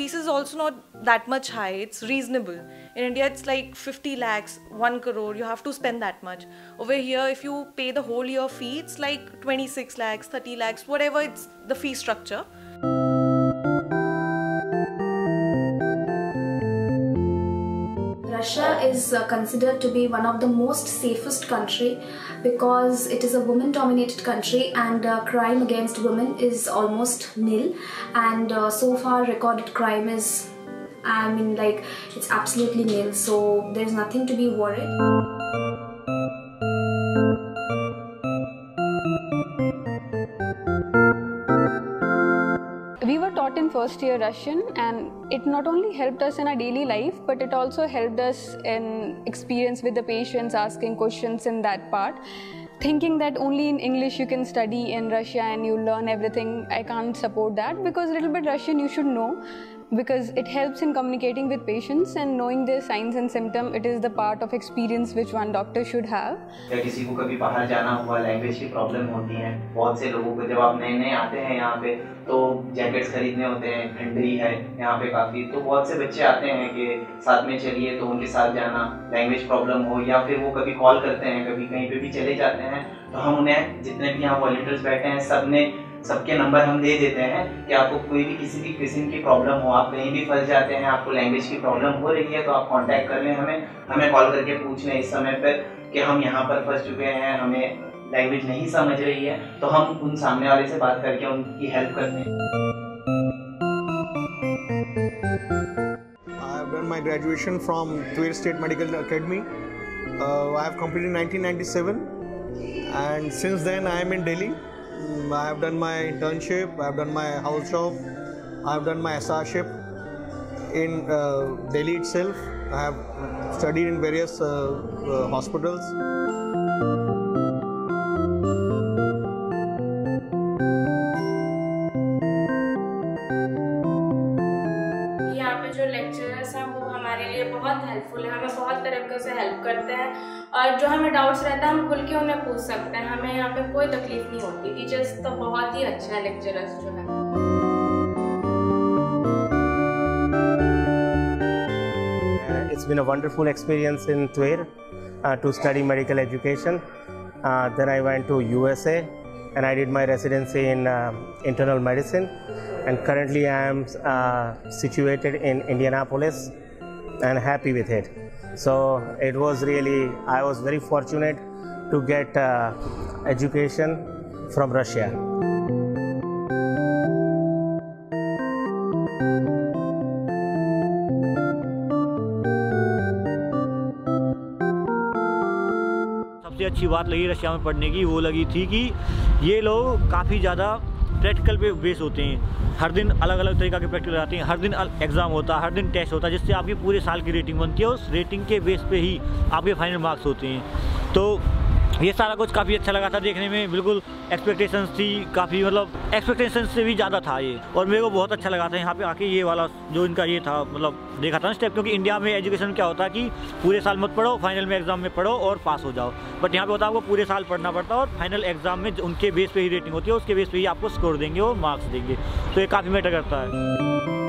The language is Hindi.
fees is also not that much high. It's reasonable. In India, it's like 50 lakhs, 1 crore. You have to spend that much. Over here, if you pay the whole year fee, it's like 26 lakhs, 30 lakhs, whatever it's the fee structure. Is uh, considered to be one of the most safest country because it is a woman dominated country and uh, crime against women is almost nil and uh, so far recorded crime is I mean like it's absolutely nil so there's nothing to be worried. Taught in first year Russian, and it not only helped us in our daily life, but it also helped us in experience with the patients, asking questions in that part. Thinking that only in English you can study in Russia and you learn everything, I can't support that because a little bit Russian you should know because it helps in communicating with patients and knowing their signs and symptoms. It is the part of experience which one doctor should have. या किसी को कभी बाहर जाना हुआ लैंग्वेज की प्रॉब्लम होती है बहुत से लोगों को जब आप नए नए आते हैं यहाँ पे तो जैकेट्स खरीदने होते हैं, ठंडी है यहाँ पे काफ़ी तो बहुत से बच्चे आते हैं कि साथ में चलिए तो उनके साथ जाना लैंग्वेज प्रॉब्लम हो, या फिर वो कभी कॉल करते हैं, कभी कहीं पे भी चले जाते हैं तो हम उन्हें जितने भी यहाँ वॉल्टियर्स बैठे हैं सबने सबके नंबर हम दे देते हैं कि आपको कोई भी किसी भी किस्म की प्रॉब्लम हो आप कहीं भी फंस जाते हैं आपको लैंग्वेज की प्रॉब्लम हो रही है तो आप कॉन्टैक्ट कर लें हमें हमें कॉल करके पूछ लें इस समय पर कि हम यहाँ पर फंस चुके हैं हमें लैंग्वेज नहीं समझ रही है तो हम उन सामने वाले से बात करके उनकी हेल्प कर लें my graduation from Tver State Medical Academy. Uh, I have completed 1997 and since then I am in Delhi. Mm, I have done my internship, I have done my house job, I have done my SRship in uh, Delhi itself. I have studied in various uh, uh, hospitals. बहुत हेल्पफुल है हमें बहुत तरीके से हेल्प करते हैं और जो हमें डाउट्स रहता है हम खुल के उन्हें पूछ सकते हैं हमें यहाँ पे कोई तकलीफ़ नहीं होती टीचर्स तो बहुत ही अच्छे हैं लेक्चरर्स जो हैं Uh, it's been a wonderful experience in Tver uh, to study medical education. Uh, then I went to USA and I did my residency in uh, internal medicine. And currently I am uh, situated in Indianapolis and happy with it. So it was really, I was very fortunate to get uh, education from Russia. सबसे अच्छी बात लगी रशिया में पढ़ने की वो लगी थी कि ये लोग काफ़ी ज़्यादा प्रैक्टिकल पे बेस होते हैं। हर दिन अलग अलग तरीका के प्रैक्टिकल आते हैं। हर दिन एग्ज़ाम होता है हर दिन टेस्ट होता है जिससे आपकी पूरे साल की रेटिंग बनती है उस रेटिंग के बेस पे ही आपके फाइनल मार्क्स होते हैं। तो ये सारा कुछ काफ़ी अच्छा लगा था देखने में। बिल्कुल एक्सपेक्टेशन थी, काफ़ी मतलब एक्सपेक्टेशन से भी ज़्यादा था ये। और मेरे को बहुत अच्छा लगा था यहाँ पे आके ये वाला जो इनका ये था मतलब देखा था ना स्टेप क्योंकि इंडिया में एजुकेशन क्या होता है कि पूरे साल मत पढ़ो फाइनल में एग्ज़ाम में पढ़ो और पास हो जाओ। बट यहाँ पे होता है आपको पूरे साल पढ़ना पड़ता और फाइनल एग्ज़ाम में उनके बेस पे ही रेटिंग होती है, उसके बेस पे ही आपको स्कोर देंगे और मार्क्स देंगे। तो ये काफ़ी मैटर करता है।